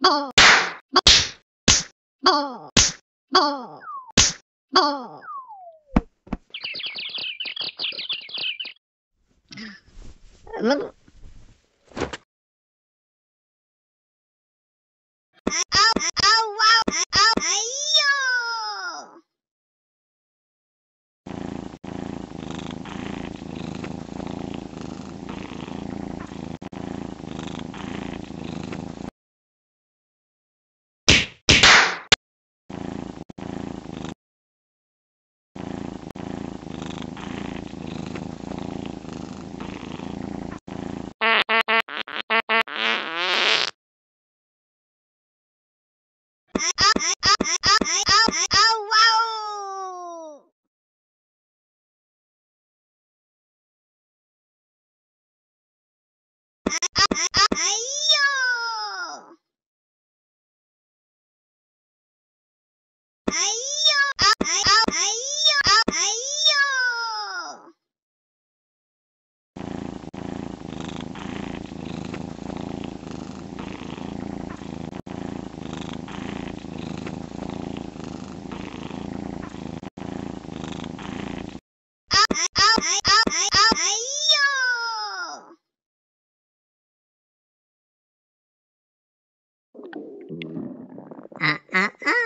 뭐, 啊啊啊。